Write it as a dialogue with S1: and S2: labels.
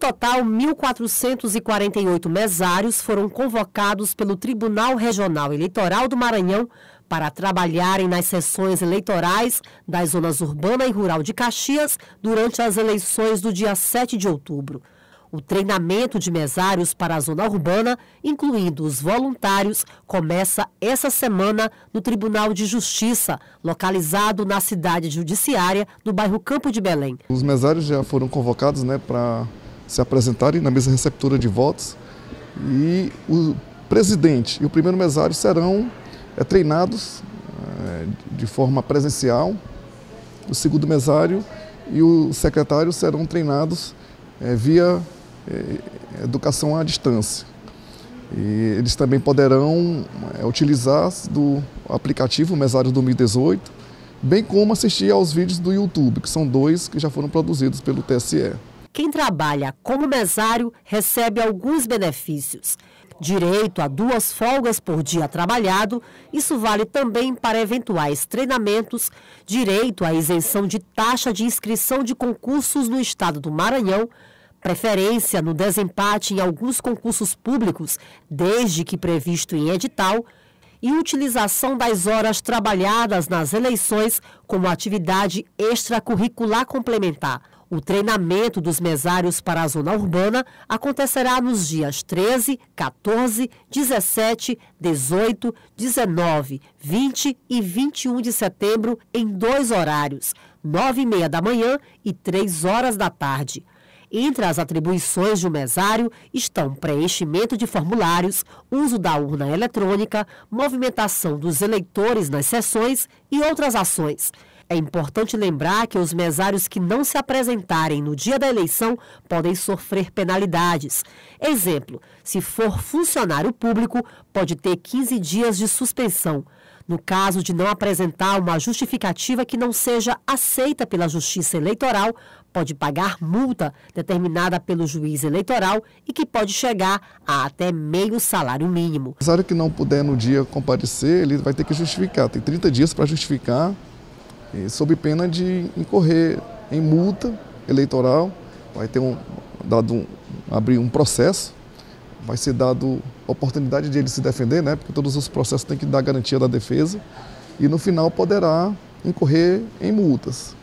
S1: total, 1.448 mesários foram convocados pelo Tribunal Regional Eleitoral do Maranhão para trabalharem nas sessões eleitorais das zonas urbana e rural de Caxias durante as eleições do dia 7 de outubro. O treinamento de mesários para a zona urbana, incluindo os voluntários, começa essa semana no Tribunal de Justiça, localizado na cidade judiciária do bairro Campo de Belém.
S2: Os mesários já foram convocados né, para se apresentarem na mesa receptora de votos e o presidente e o primeiro mesário serão é, treinados é, de forma presencial. O segundo mesário e o secretário serão treinados é, via educação à distância. E eles também poderão utilizar do aplicativo Mesário 2018, bem como assistir aos vídeos do YouTube, que são dois que já foram produzidos pelo TSE.
S1: Quem trabalha como mesário recebe alguns benefícios. Direito a duas folgas por dia trabalhado, isso vale também para eventuais treinamentos, direito à isenção de taxa de inscrição de concursos no estado do Maranhão, preferência no desempate em alguns concursos públicos, desde que previsto em edital, e utilização das horas trabalhadas nas eleições como atividade extracurricular complementar. O treinamento dos mesários para a zona urbana acontecerá nos dias 13, 14, 17, 18, 19, 20 e 21 de setembro em dois horários, 9 e meia da manhã e 3 horas da tarde. Entre as atribuições de um mesário estão preenchimento de formulários, uso da urna eletrônica, movimentação dos eleitores nas sessões e outras ações. É importante lembrar que os mesários que não se apresentarem no dia da eleição podem sofrer penalidades. Exemplo: se for funcionário público, pode ter 15 dias de suspensão. No caso de não apresentar uma justificativa que não seja aceita pela Justiça Eleitoral, pode pagar multa determinada pelo juiz eleitoral e que pode chegar a até meio salário mínimo.
S2: O empresário que não puder no dia comparecer, ele vai ter que justificar. Tem 30 dias para justificar, sob pena de incorrer em multa eleitoral. Vai ter um, dado um, abrir um processo vai ser dado oportunidade de ele se defender, né? porque todos os processos têm que dar garantia da defesa, e no final poderá incorrer em multas.